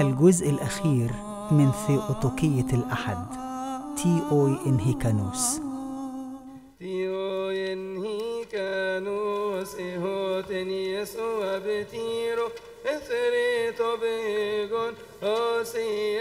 الجزء الأخير من ثيوتوكية الأحد تي أوي إنهيكانوس. تيوين هيكانوس إهوتن يسوع بتيرو إثريتو بيغون أوسي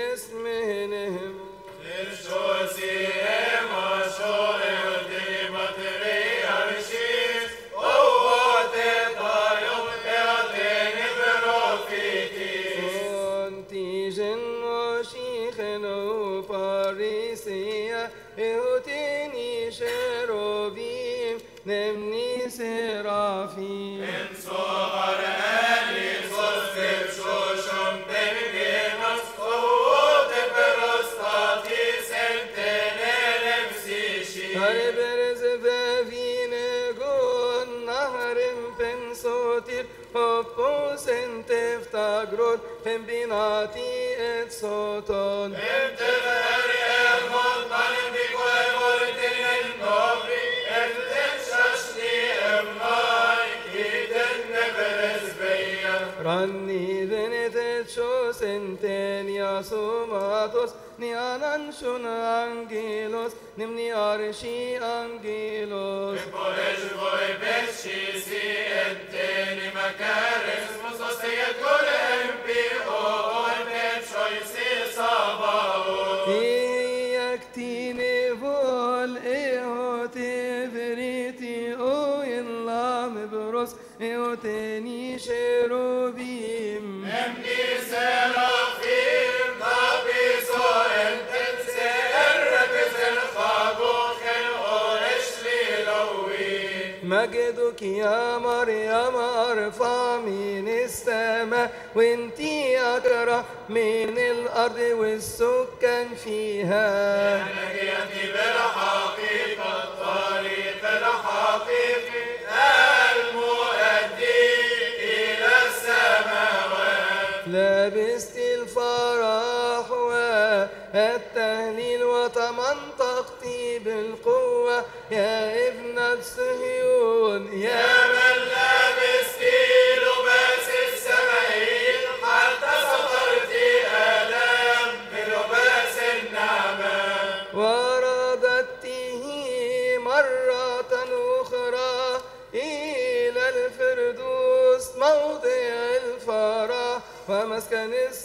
اسمهنهم Fontigen moshichen o parisia euteni exaltad. Efter Herre är vår mannen, vi går vår till en novi, efter sasni centenia sumatos, ni ananshun angelos, nimni arshi angelos. Και πολλές βοηβέσεις οι εντένοι μακάρες, μου. مجدك يا مريم أرفع من السماء وانتي اكرم من الأرض والسكان فيها. والتهليل وتمنطقتي بالقوة يا ابنة صهيون يا من ورددته مرة أخرى إلى الفردوس موضع الفرح ومسكن الصديقين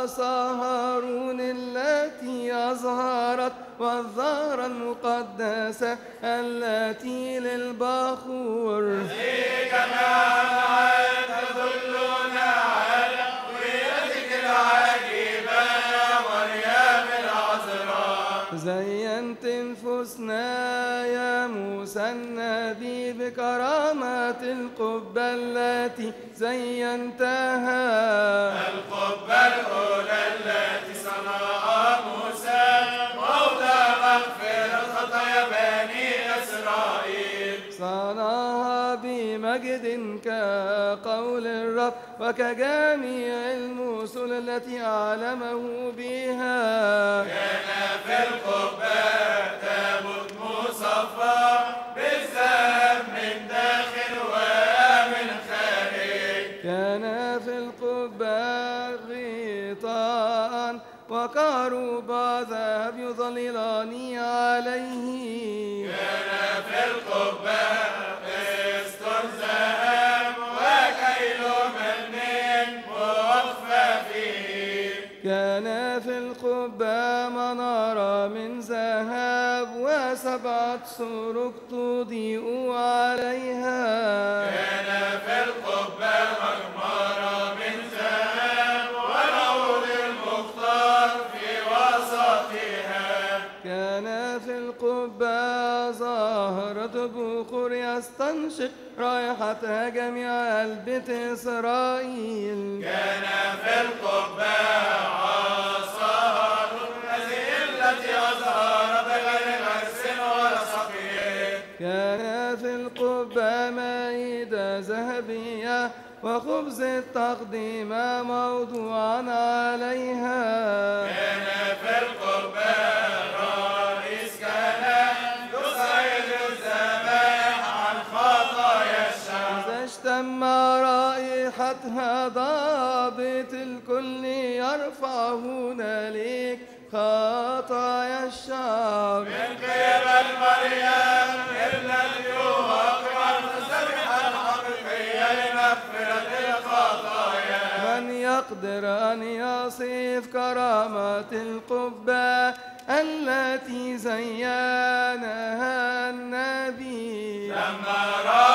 عصا هارون التي أظهرت والظهر المقدسة التي للبخور. زينت أنفسنا يا موسى النبي بكرامات القبة التي زينتها. بمجد كقول الرب وكجميع الموصل التي أعلمه بها. وكاروبا ذهب يظللان عليه كان في القبة قسط ذهب وكيل من مخفى فيه كان في القبة منارة من ذهب وسبعة سرق تضيء عليها. كان في القبة مغمى القبة ظهرت بخور يستنشق رائحتها جميع البيت إسرائيل. كان في القبة عصار التي أزهر بغير غرس ولا صفير كان في القبة مائدة ذهبية وخبز التقديم موضوعا عليها. كان في يقدر أن يصف كرامة القبة التي زينها النبي. لما رأى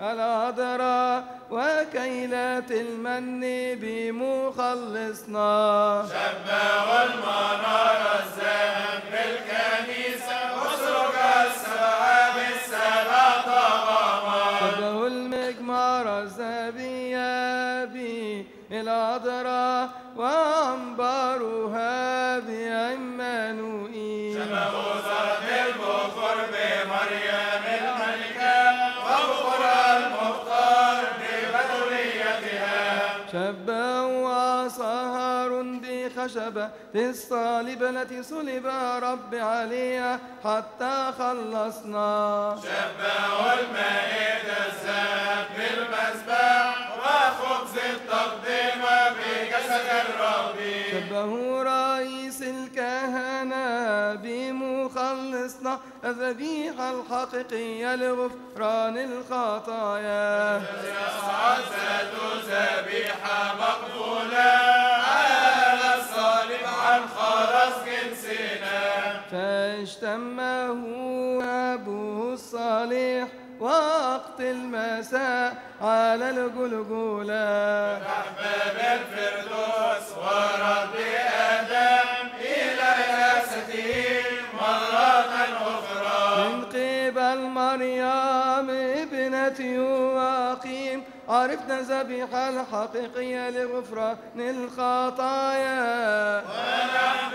بالعذراء وكيلات المن بمخلصنا. شبه المنارة الذهب بالكنيسة وسرج السبعة بالسبع طغمات شبه المجمار الذهبية بالعذراء وعنبرها بعمانوئيل شبه ببتوليتها شبه عصا بخشبة الصليب التي صلب رب عليها حتى خلصنا. شبه المائدة الذهب بالمسبح وخبز التقديم بجسد الرب شبه رئيس الكهنة بمخلصنا الذبيحة الحقيقية لغفران الخطايا. المساء على الجلجولة أحباب الفردوس ورد آدم إلى رئاسته مرة أخرى. من قبل مريم ابنة يواقيم عرفنا ذبيحة الحقيقية لغفران الخطايا. ونحن